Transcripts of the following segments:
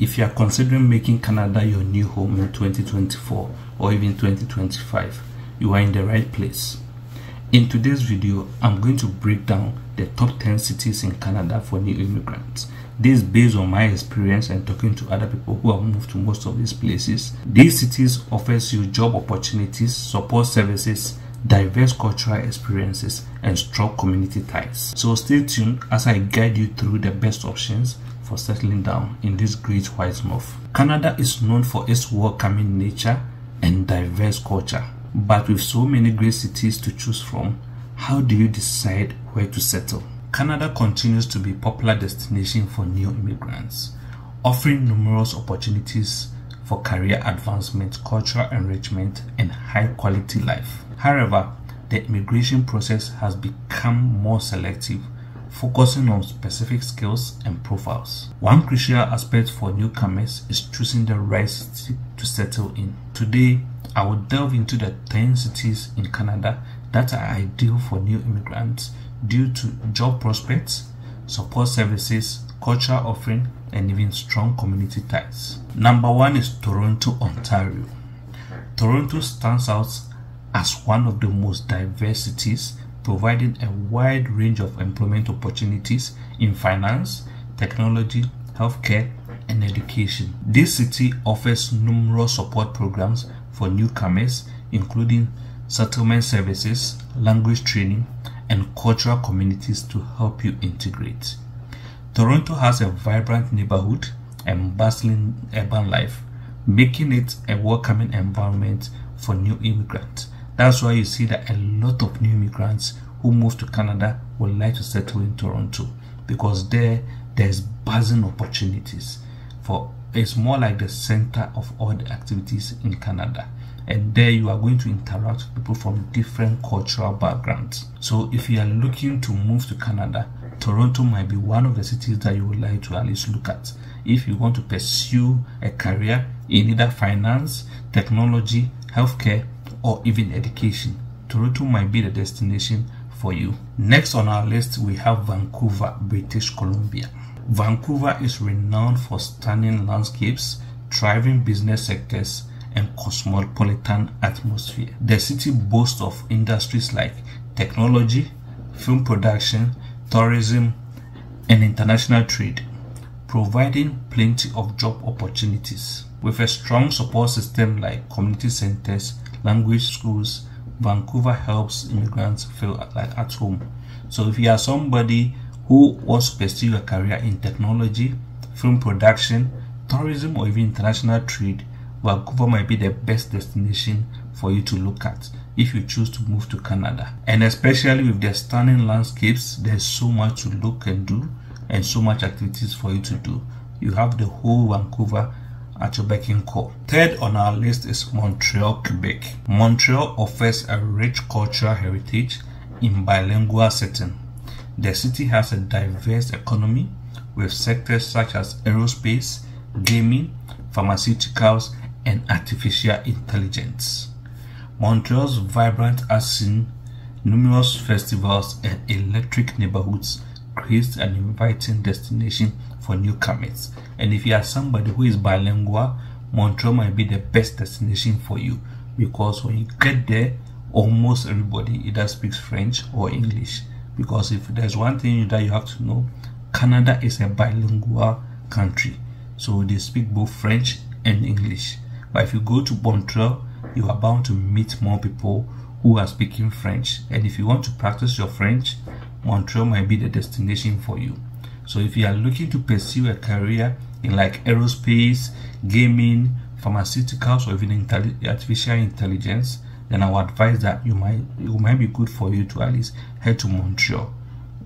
If you are considering making Canada your new home in 2024 or even 2025, you are in the right place. In today's video, I'm going to break down the top 10 cities in Canada for new immigrants. This is based on my experience and talking to other people who have moved to most of these places. These cities offers you job opportunities, support services, diverse cultural experiences, and strong community ties. So stay tuned as I guide you through the best options for settling down in this great white north. Canada is known for its welcoming nature and diverse culture. But with so many great cities to choose from, how do you decide where to settle? Canada continues to be a popular destination for new immigrants, offering numerous opportunities for career advancement, cultural enrichment, and high quality life. However, the immigration process has become more selective focusing on specific skills and profiles. One crucial aspect for newcomers is choosing the right city to settle in. Today, I will delve into the 10 cities in Canada that are ideal for new immigrants due to job prospects, support services, culture offering, and even strong community ties. Number one is Toronto, Ontario. Toronto stands out as one of the most diverse cities providing a wide range of employment opportunities in finance, technology, healthcare, and education. This city offers numerous support programs for newcomers, including settlement services, language training, and cultural communities to help you integrate. Toronto has a vibrant neighborhood and bustling urban life, making it a welcoming environment for new immigrants. That's why you see that a lot of new immigrants who move to Canada would like to settle in Toronto because there there's buzzing opportunities for it's more like the center of all the activities in Canada. And there you are going to interact with people from different cultural backgrounds. So if you are looking to move to Canada Toronto might be one of the cities that you would like to at least look at. If you want to pursue a career in either finance technology healthcare or even education, Toronto might be the destination for you. Next on our list, we have Vancouver, British Columbia. Vancouver is renowned for stunning landscapes, thriving business sectors, and cosmopolitan atmosphere. The city boasts of industries like technology, film production, tourism, and international trade, providing plenty of job opportunities. With a strong support system like community centers, language schools, Vancouver helps immigrants feel like at home. So if you are somebody who wants to pursue a career in technology, film production, tourism, or even international trade, Vancouver might be the best destination for you to look at if you choose to move to Canada. And especially with their stunning landscapes, there's so much to look and do and so much activities for you to do. You have the whole Vancouver at and call. Third on our list is Montreal, Quebec. Montreal offers a rich cultural heritage in bilingual setting. The city has a diverse economy with sectors such as aerospace, gaming, pharmaceuticals, and artificial intelligence. Montreal's vibrant art scene, numerous festivals, and electric neighborhoods creates an inviting destination for newcomers. And if you are somebody who is bilingual, Montreal might be the best destination for you because when you get there, almost everybody either speaks French or English. Because if there's one thing that you have to know, Canada is a bilingual country, so they speak both French and English. But if you go to Montreal, you are bound to meet more people who are speaking French. And if you want to practice your French, Montreal might be the destination for you. So if you are looking to pursue a career in like aerospace, gaming, pharmaceuticals, or even intelli artificial intelligence, then I would advise that you might it might be good for you to at least head to Montreal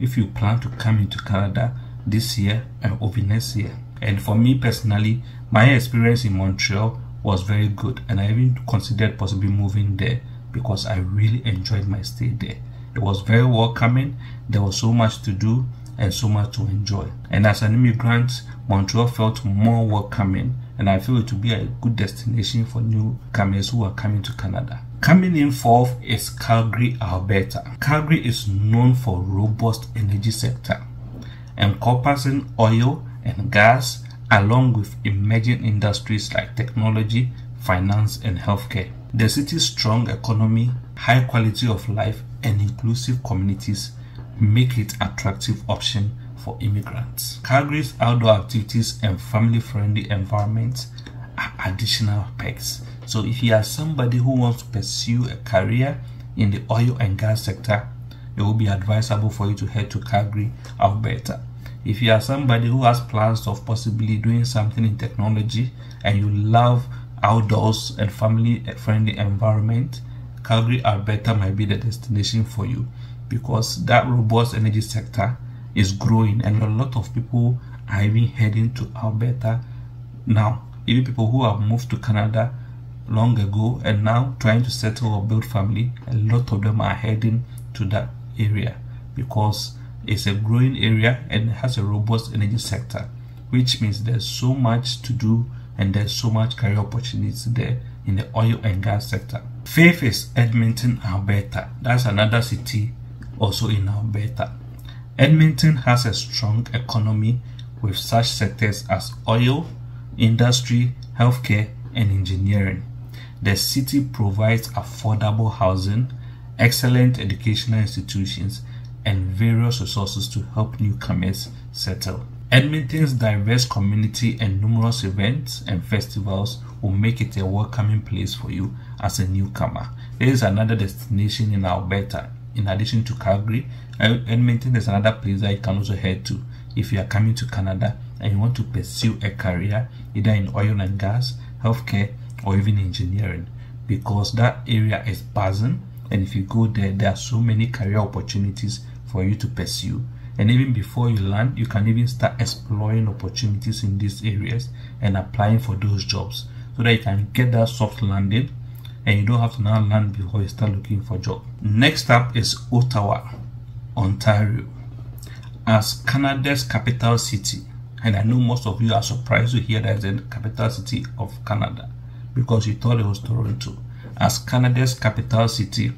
if you plan to come into Canada this year and over next year. And for me personally, my experience in Montreal was very good, and I even considered possibly moving there because I really enjoyed my stay there. It was very welcoming. There was so much to do and so much to enjoy. And as an immigrant, Montreal felt more welcoming and I feel it to be a good destination for newcomers who are coming to Canada. Coming in fourth is Calgary, Alberta. Calgary is known for robust energy sector, encompassing oil and gas, along with emerging industries like technology, finance, and healthcare. The city's strong economy, high quality of life, and inclusive communities make it attractive option for immigrants. Calgary's outdoor activities and family-friendly environment are additional perks. So if you are somebody who wants to pursue a career in the oil and gas sector, it will be advisable for you to head to Calgary, Alberta. If you are somebody who has plans of possibly doing something in technology and you love outdoors and family friendly environment, Calgary, Alberta might be the destination for you because that robust energy sector is growing and a lot of people are even heading to Alberta now. Even people who have moved to Canada long ago and now trying to settle or build family, a lot of them are heading to that area because it's a growing area and has a robust energy sector, which means there's so much to do and there's so much career opportunities there in the oil and gas sector. Fifth is Edmonton, Alberta. That's another city also in Alberta. Edmonton has a strong economy with such sectors as oil, industry, healthcare, and engineering. The city provides affordable housing, excellent educational institutions, and various resources to help newcomers settle. Edmonton's diverse community and numerous events and festivals will make it a welcoming place for you as a newcomer. There is another destination in Alberta in addition to Calgary, Edmonton is another place that you can also head to if you are coming to Canada and you want to pursue a career either in oil and gas, healthcare, or even engineering. Because that area is buzzing and if you go there there are so many career opportunities for you to pursue. And even before you land you can even start exploring opportunities in these areas and applying for those jobs. So that you can get that soft landing and you don't have to now land before you start looking for a job. Next up is Ottawa, Ontario. As Canada's capital city, and I know most of you are surprised to hear that it's the capital city of Canada because you thought it was Toronto. As Canada's capital city,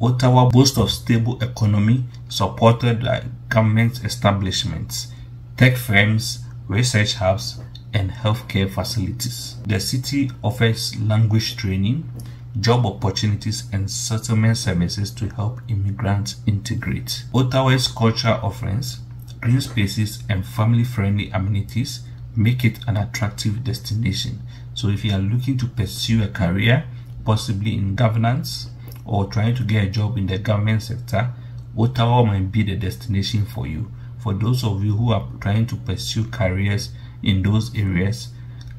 Ottawa boasts of stable economy supported by government establishments, tech firms, research hubs, and healthcare facilities. The city offers language training, job opportunities and settlement services to help immigrants integrate. Ottawa's cultural offerings, green spaces and family-friendly amenities make it an attractive destination. So if you are looking to pursue a career, possibly in governance or trying to get a job in the government sector, Ottawa might be the destination for you. For those of you who are trying to pursue careers in those areas,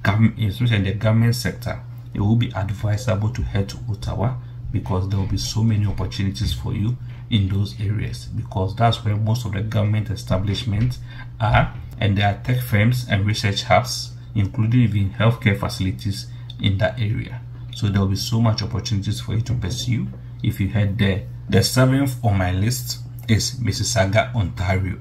especially in the government sector, it will be advisable to head to Ottawa because there will be so many opportunities for you in those areas because that's where most of the government establishments are and there are tech firms and research hubs including even healthcare facilities in that area. So there will be so much opportunities for you to pursue. If you head there the seventh on my list is mississauga ontario.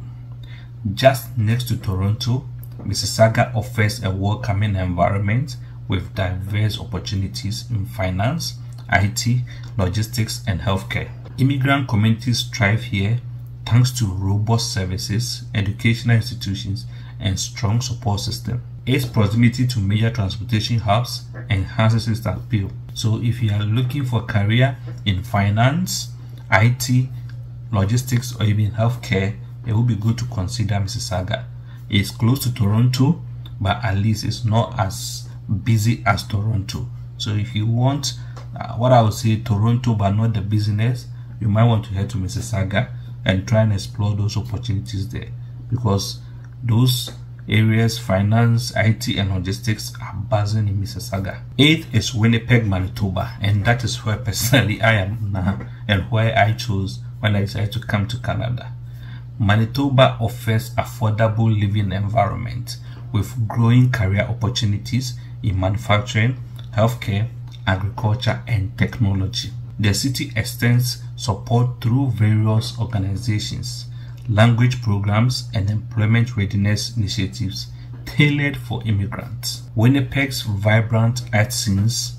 Just next to toronto mississauga offers a welcoming environment with diverse opportunities in finance, IT, logistics, and healthcare. Immigrant communities thrive here thanks to robust services, educational institutions, and strong support system. Its proximity to major transportation hubs enhances its appeal. So if you are looking for a career in finance, IT, logistics, or even healthcare, it would be good to consider Mississauga. It's close to Toronto, but at least it's not as busy as Toronto. So if you want uh, what I would say Toronto but not the business, you might want to head to Mississauga and try and explore those opportunities there because those areas finance IT and logistics are buzzing in Mississauga. Eighth is Winnipeg, Manitoba and that is where personally I am now and where I chose when I decided to come to Canada. Manitoba offers affordable living environment with growing career opportunities in manufacturing, healthcare, agriculture, and technology. The city extends support through various organizations, language programs, and employment readiness initiatives tailored for immigrants. Winnipeg's vibrant art scenes,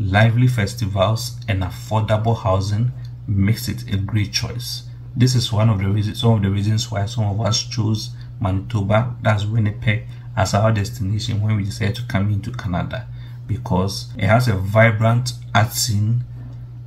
lively festivals, and affordable housing makes it a great choice. This is one of the reasons, some of the reasons why some of us chose Manitoba, that's Winnipeg, as our destination when we decide to come into Canada. Because it has a vibrant art scene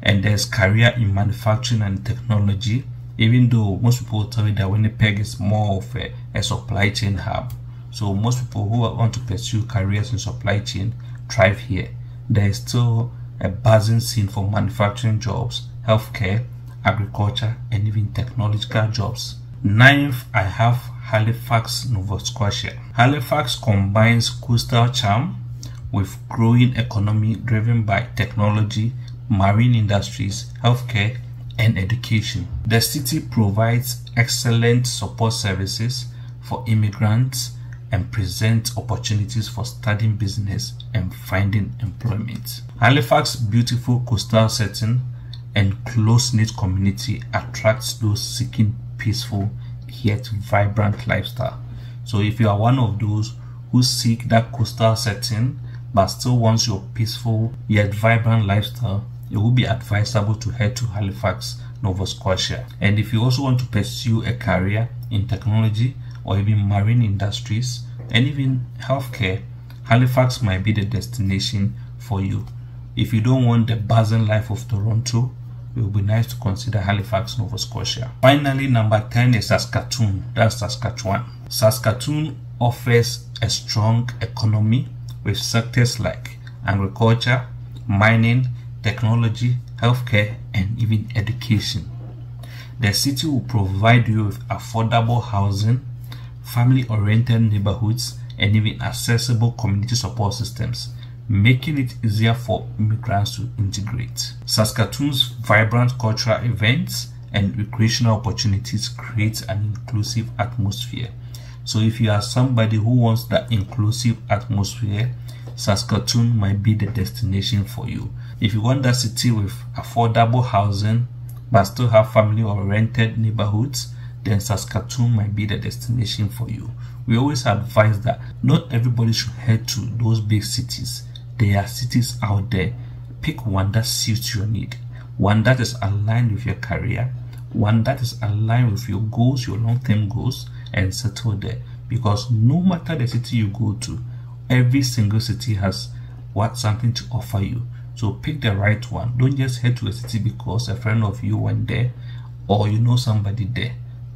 and there's career in manufacturing and technology even though most people tell you that Winnipeg is more of a, a supply chain hub. So most people who want to pursue careers in supply chain thrive here. There is still a buzzing scene for manufacturing jobs healthcare agriculture and even technological jobs ninth i have halifax nova scotia halifax combines coastal charm with growing economy driven by technology, marine industries, healthcare, and education. The city provides excellent support services for immigrants and presents opportunities for studying business and finding employment. Halifax's beautiful coastal setting and close-knit community attracts those seeking peaceful yet vibrant lifestyle. So if you are one of those who seek that coastal setting but still wants your peaceful yet vibrant lifestyle, it would be advisable to head to Halifax, Nova Scotia. And if you also want to pursue a career in technology or even marine industries and even healthcare, Halifax might be the destination for you. If you don't want the buzzing life of Toronto, it would be nice to consider Halifax, Nova Scotia. Finally, number 10 is Saskatoon. That's Saskatchewan. Saskatoon offers a strong economy with sectors like agriculture, mining, technology, healthcare, and even education. The city will provide you with affordable housing, family oriented neighborhoods, and even accessible community support systems, making it easier for immigrants to integrate. Saskatoon's vibrant cultural events and recreational opportunities create an inclusive atmosphere so if you are somebody who wants that inclusive atmosphere, Saskatoon might be the destination for you. If you want that city with affordable housing but still have family oriented neighborhoods, then Saskatoon might be the destination for you. We always advise that not everybody should head to those big cities. There are cities out there. Pick one that suits your need, one that is aligned with your career, one that is aligned with your goals, your long term goals, and settle there. Because no matter the city you go to every single city has what something to offer you. So pick the right one. Don't just head to a city because a friend of you went there or you know somebody there.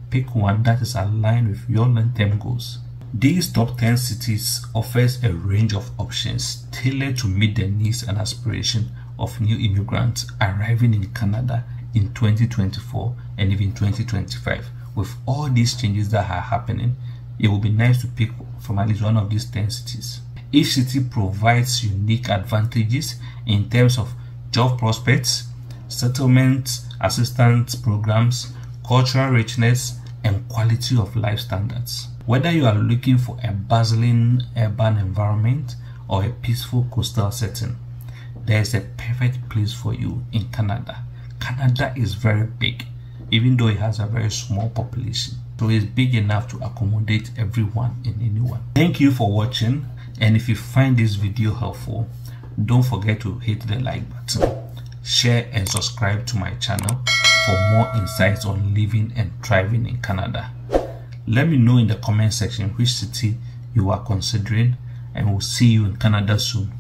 Pick one that is aligned with your long-term goals these top 10 cities offers a range of options tailored to meet the needs and aspirations of new immigrants arriving in Canada in 2024 and even 2025 with all these changes that are happening, it would be nice to pick from at least one of these 10 cities. Each city provides unique advantages in terms of job prospects, settlement assistance programs, cultural richness, and quality of life standards. Whether you are looking for a bustling urban environment or a peaceful coastal setting, there is a perfect place for you in Canada. Canada is very big even though it has a very small population. So it's big enough to accommodate everyone and anyone. Thank you for watching and if you find this video helpful, don't forget to hit the like button, share and subscribe to my channel for more insights on living and thriving in Canada. Let me know in the comment section which city you are considering and we'll see you in Canada soon.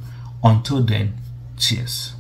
Until then, cheers.